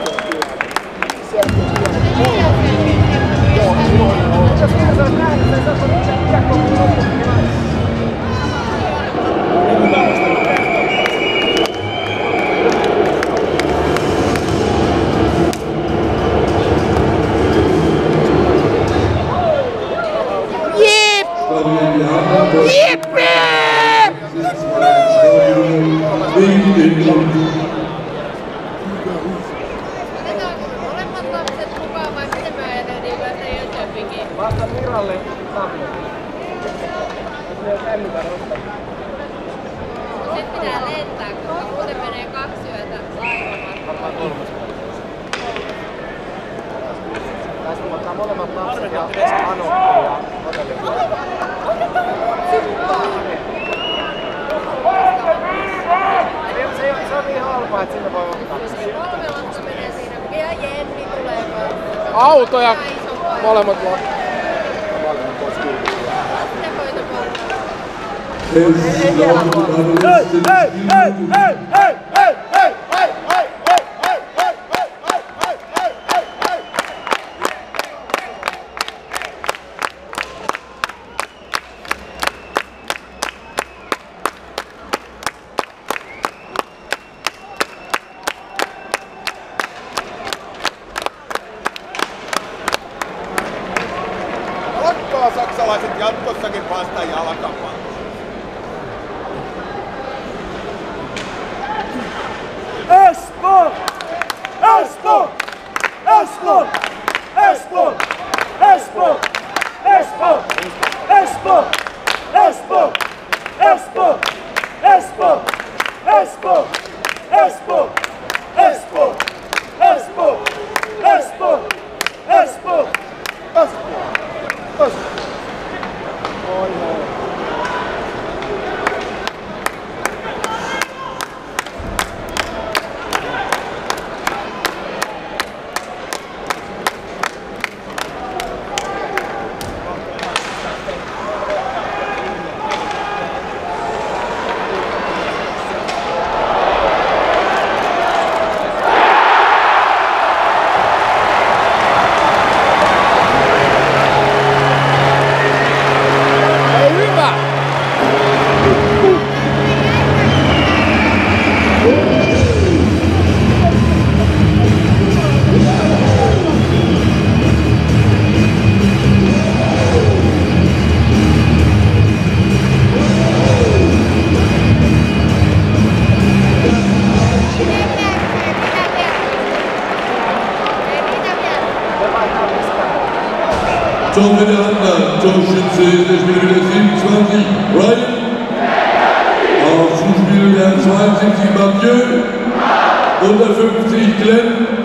Grazie. Vasta Miralle tabletti. Jos ne kännykän ottaa. Sitten pitää lentää, koska muuten menee kaksi yötä laivamaan. Varmaan kolmas. Tästä me ottaa molemmat lapset ja Anokki ja hotelli. Se, ei- se on niin halpaa, että sinne voi ottaa. Kolme lasta menee siinä. Ja Jenni tulee kanssa. Auto ja Vähän isompaa. molemmat lapset. Saksalaiset jatkossakin vasta jalkapalloa. gol! Es gol! Es gol! Es gol! Es gol! Es gol! Torhüter Torschütze der Spielminute 27, Ryan. Auf Zuspiel der 72 Mathieu. 150 Glenn.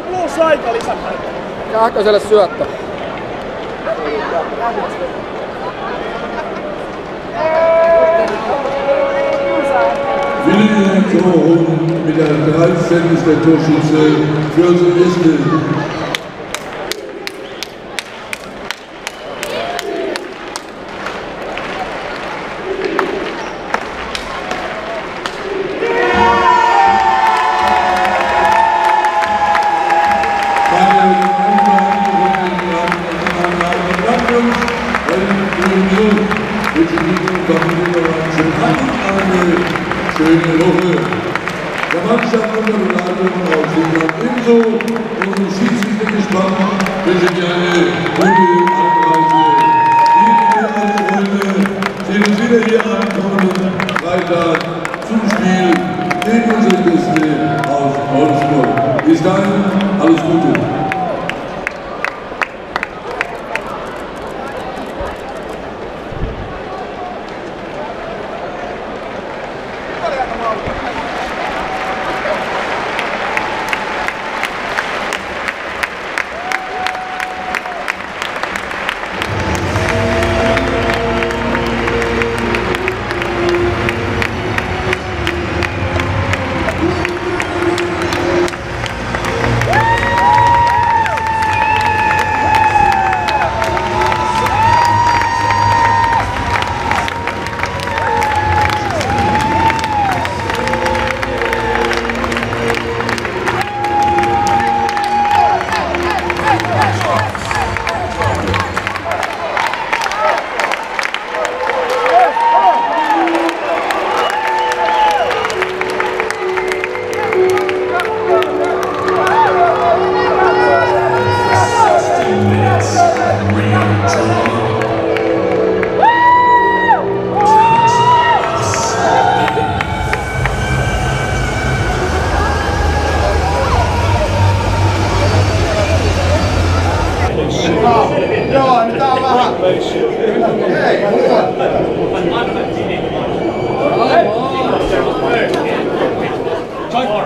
Nyt voisi ottaa plus aika lisätä. Kähköselle syöttö. Willi Torhund mit der 13 ist der Torschütze für Silvestre. Mannschaft unter Begleitung aus Finnland ebenso. Unsere Schiedsrichter gespannt, wünschen dir eine gute Anreise. Liebe alle Freunde, sehen uns wieder hier am kommenden Freitag zum Spiel gegen unsere Gäste aus Wolfsburg. Bis dahin,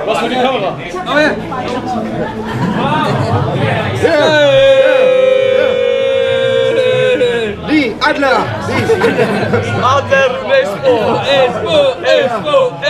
Was für die Kamera. Oh ja. Die Adler. Die Adler. Adler. Expo. Expo.